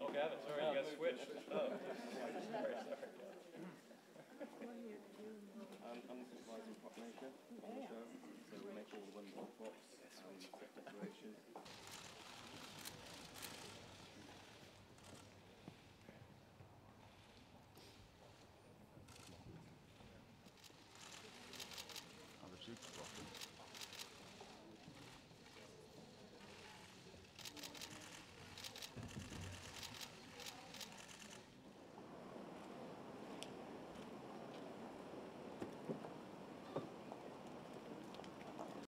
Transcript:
Oh, Gavin, sorry, you got switched. Oh, sorry, sorry. I'm, I'm the supervisor. pop maker.